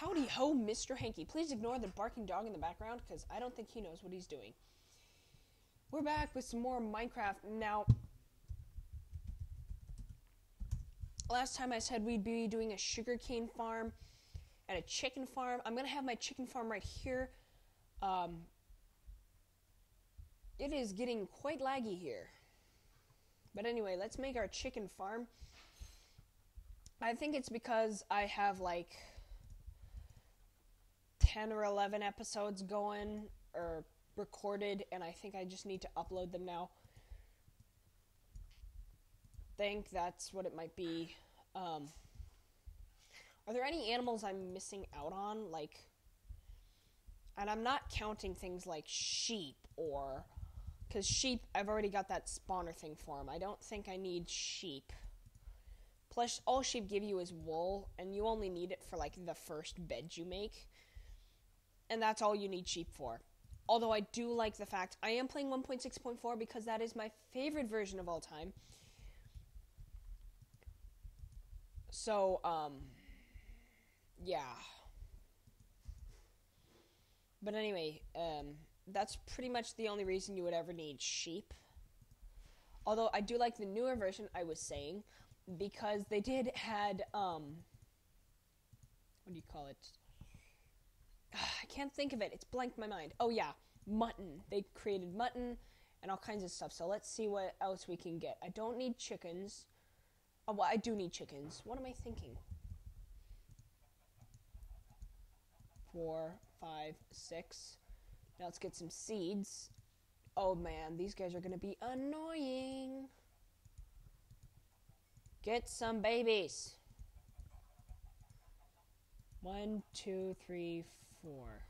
Howdy ho, Mr. Hanky. Please ignore the barking dog in the background because I don't think he knows what he's doing. We're back with some more Minecraft. Now, last time I said we'd be doing a sugarcane farm and a chicken farm. I'm going to have my chicken farm right here. Um, it is getting quite laggy here. But anyway, let's make our chicken farm. I think it's because I have like 10 or 11 episodes going or recorded, and I think I just need to upload them now. Think that's what it might be. Um, are there any animals I'm missing out on? Like, and I'm not counting things like sheep or. Because sheep, I've already got that spawner thing for them. I don't think I need sheep. Plus, all sheep give you is wool, and you only need it for like the first bed you make. And that's all you need sheep for. Although I do like the fact I am playing 1.6.4 because that is my favorite version of all time. So, um, yeah. But anyway, um, that's pretty much the only reason you would ever need sheep. Although I do like the newer version I was saying because they did had um what do you call it? Can't think of it. It's blanked my mind. Oh yeah, mutton. They created mutton and all kinds of stuff. So let's see what else we can get. I don't need chickens. Oh, well, I do need chickens. What am I thinking? Four, five, six. Now let's get some seeds. Oh man, these guys are gonna be annoying. Get some babies. One, two, three, four.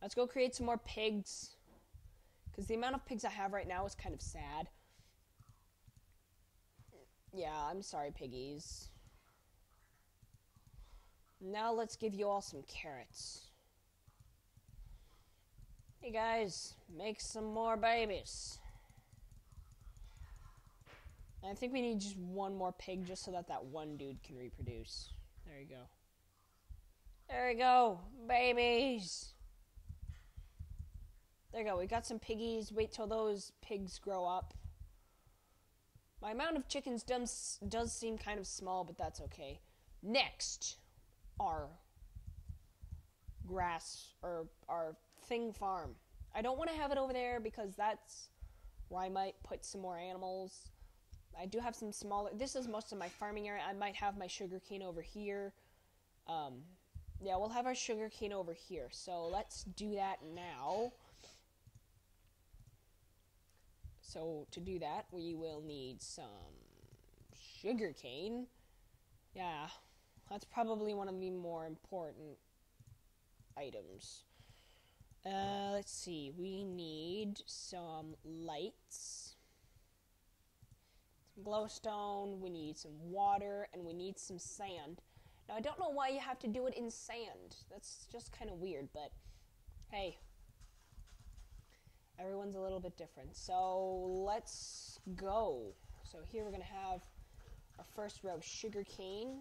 Let's go create some more pigs. Because the amount of pigs I have right now is kind of sad. Yeah, I'm sorry, piggies. Now let's give you all some carrots. Hey guys, make some more babies. I think we need just one more pig just so that that one dude can reproduce. There you go. There we go, babies. There we go. We got some piggies. Wait till those pigs grow up. My amount of chickens does, does seem kind of small, but that's okay. Next, our grass or our thing farm. I don't want to have it over there because that's where I might put some more animals. I do have some smaller. This is most of my farming area. I might have my sugar cane over here. Um, yeah, we'll have our sugar cane over here. So let's do that now. So to do that, we will need some sugar cane. Yeah, that's probably one of the more important items. Uh, let's see. We need some lights, some glowstone. We need some water, and we need some sand. Now I don't know why you have to do it in sand. That's just kind of weird, but hey, everyone's a little bit different. So let's go. So here we're gonna have our first row sugar cane.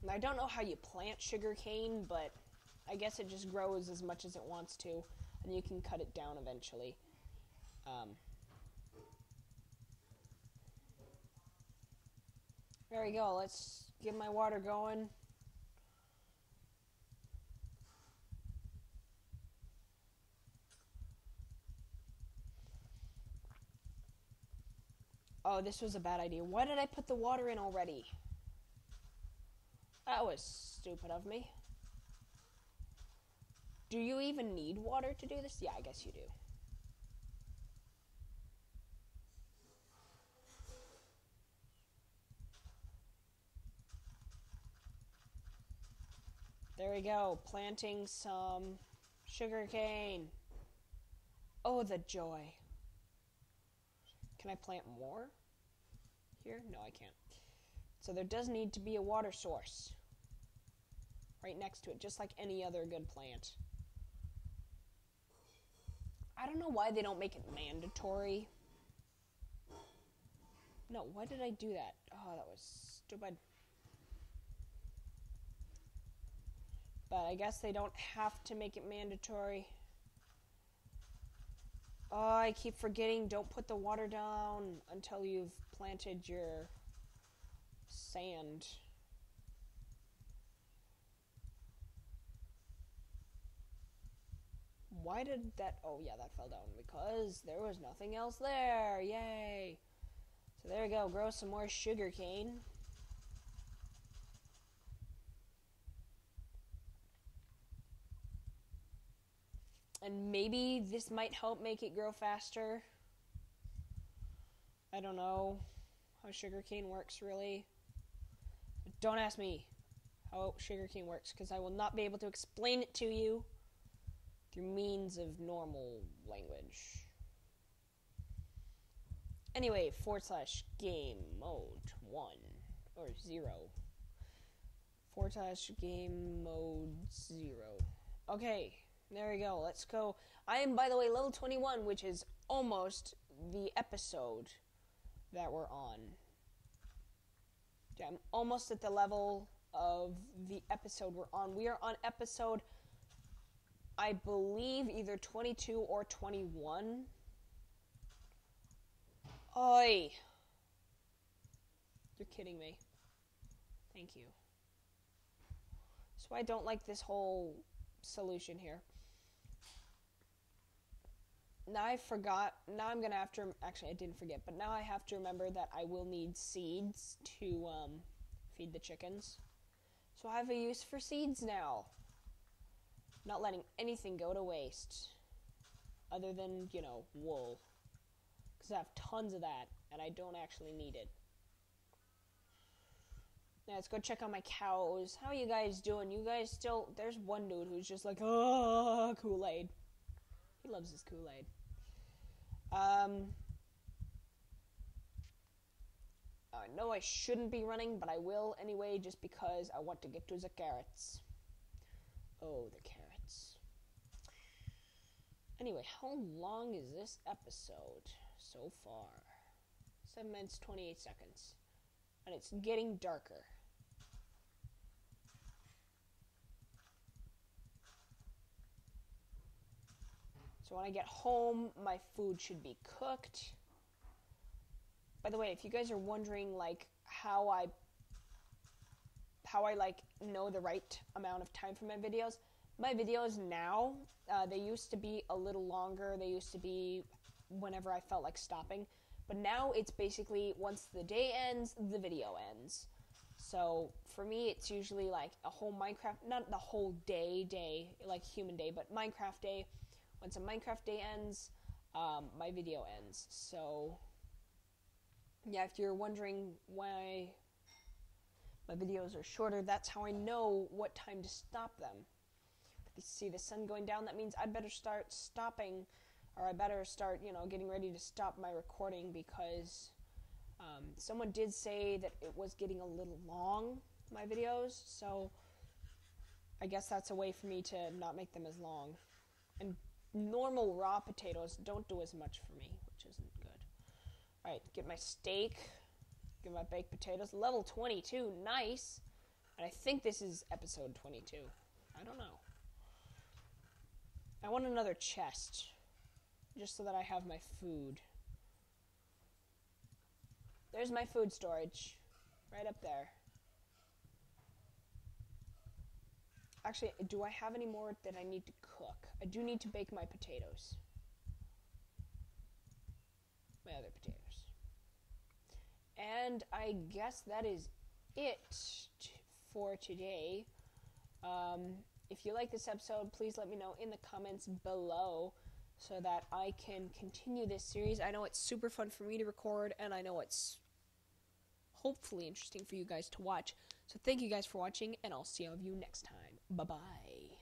And I don't know how you plant sugar cane, but I guess it just grows as much as it wants to, and you can cut it down eventually. Um, there we go. Let's get my water going. Oh, this was a bad idea. Why did I put the water in already? That was stupid of me. Do you even need water to do this? Yeah, I guess you do. There we go, planting some sugar cane. Oh, the joy. Can I plant more here? No, I can't. So there does need to be a water source right next to it, just like any other good plant. I don't know why they don't make it mandatory. No, why did I do that? Oh, that was stupid. But I guess they don't have to make it mandatory. Oh, I keep forgetting. Don't put the water down until you've planted your sand. Why did that? Oh, yeah, that fell down because there was nothing else there. Yay! So there we go. Grow some more sugar cane. And maybe this might help make it grow faster. I don't know how sugarcane works really. Don't ask me how sugarcane works because I will not be able to explain it to you through means of normal language. Anyway, forward slash game mode one or zero. Forward slash game mode zero. Okay, there we go. Let's go. I am, by the way, level 21, which is almost the episode that we're on. Yeah, I'm almost at the level of the episode we're on. We are on episode, I believe, either 22 or 21. Oi! You're kidding me. Thank you. So I don't like this whole solution here now I forgot. Now I'm gonna have to. Actually, I didn't forget, but now I have to remember that I will need seeds to um, feed the chickens. So I have a use for seeds now. Not letting anything go to waste, other than you know wool, because I have tons of that, and I don't actually need it. Now let's go check on my cows. How are you guys doing? You guys still? There's one dude who's just like, oh, Kool Aid. He loves his Kool Aid. Um, I know I shouldn't be running, but I will anyway, just because I want to get to the carrots. Oh, the carrots. Anyway, how long is this episode so far? 7 minutes, 28 seconds. And it's getting darker. So when I get home, my food should be cooked. By the way, if you guys are wondering like how I how I like know the right amount of time for my videos, my videos now uh, they used to be a little longer. They used to be whenever I felt like stopping, but now it's basically once the day ends, the video ends. So for me, it's usually like a whole Minecraft, not the whole day, day like human day, but Minecraft day once a Minecraft day ends, um, my video ends. So, yeah, if you're wondering why my videos are shorter, that's how I know what time to stop them. You see the sun going down, that means I'd better start stopping, or I better start, you know, getting ready to stop my recording because um, someone did say that it was getting a little long, my videos, so I guess that's a way for me to not make them as long. And normal raw potatoes don't do as much for me, which isn't good. All right, get my steak, get my baked potatoes. Level 22, nice. And I think this is episode 22. I don't know. I want another chest, just so that I have my food. There's my food storage, right up there. Actually, do I have any more that I need to cook? I do need to bake my potatoes. My other potatoes. And I guess that is it for today. Um, if you like this episode, please let me know in the comments below so that I can continue this series. I know it's super fun for me to record, and I know it's hopefully interesting for you guys to watch. So thank you guys for watching, and I'll see all of you next time. Bye bye.